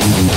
Alright,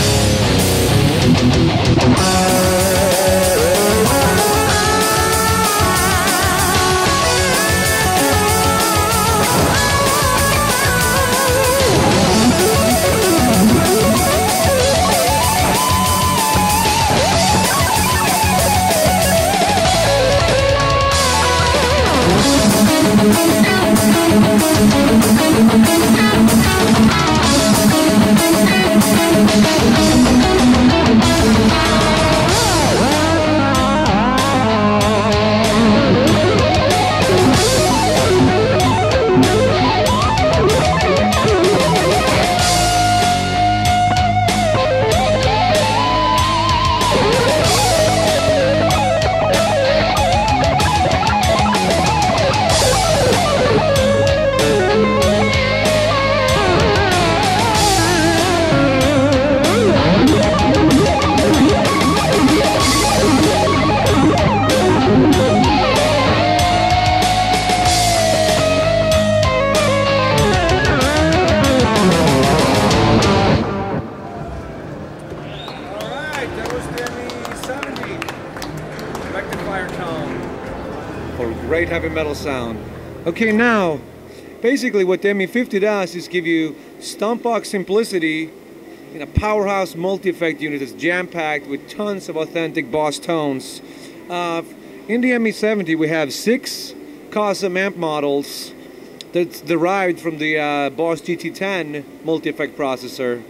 heavy metal sound. Okay, now, basically what the ME50 does is give you Stompbox simplicity in a powerhouse multi-effect unit that's jam-packed with tons of authentic Boss tones. Uh, in the ME70 we have six custom amp models that's derived from the uh, Boss GT10 multi-effect processor.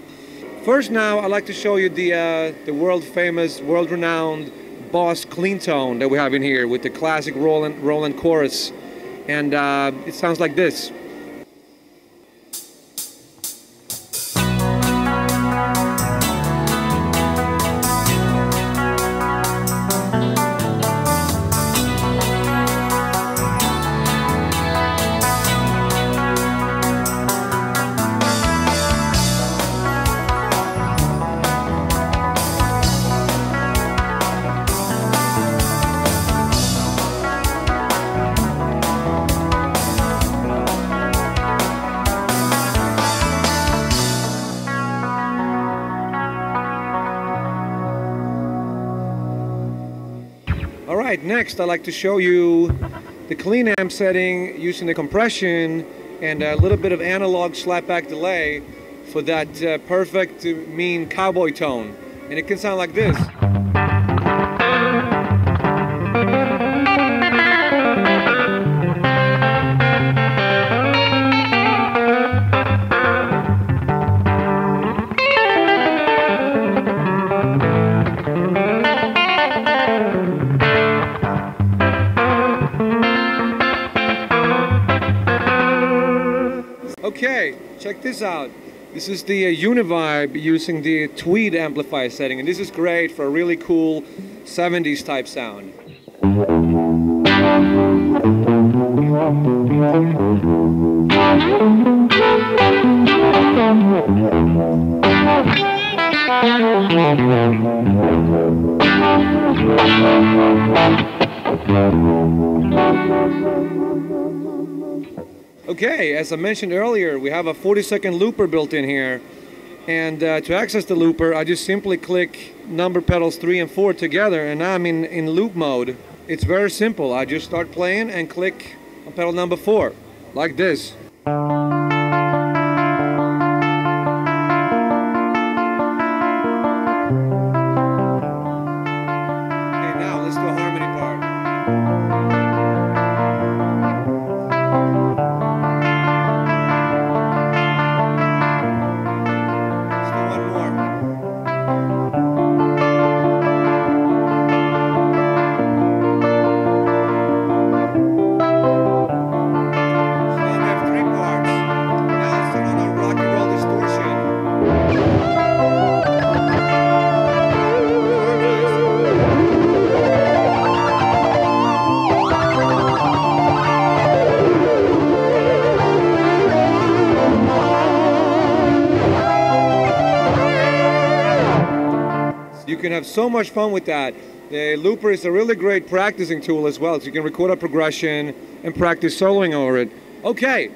First now, I'd like to show you the, uh, the world famous, world renowned Boss clean tone that we have in here with the classic Roland, Roland chorus. And uh, it sounds like this. Next I'd like to show you the clean amp setting using the compression and a little bit of analog slapback delay for that uh, perfect uh, mean cowboy tone. And it can sound like this. Check this out. This is the uh, Univibe using the Tweed amplifier setting, and this is great for a really cool 70s type sound. Okay, as I mentioned earlier, we have a 40 second looper built in here. And uh, to access the looper, I just simply click number pedals 3 and 4 together, and now I'm in, in loop mode. It's very simple. I just start playing and click on pedal number 4, like this. Can have so much fun with that. The looper is a really great practicing tool as well, so you can record a progression and practice soloing over it. Okay,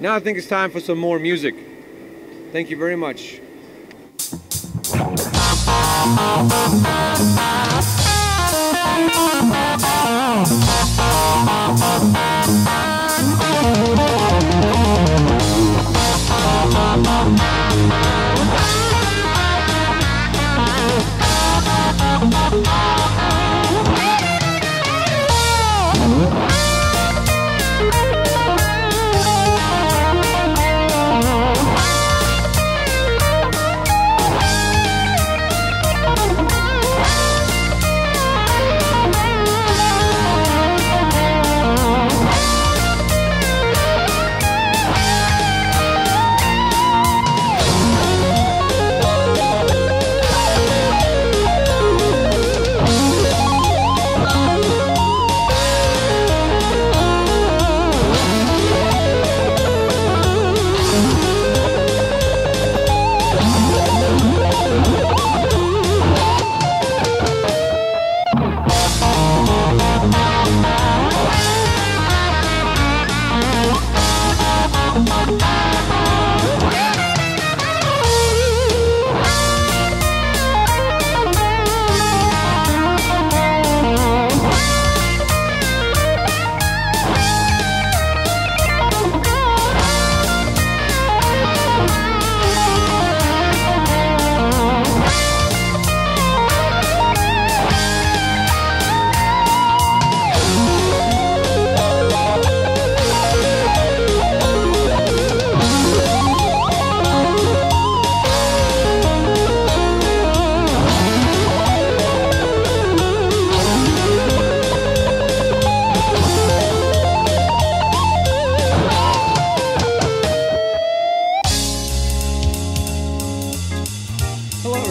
now I think it's time for some more music. Thank you very much.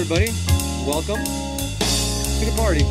Everybody. Welcome to the party.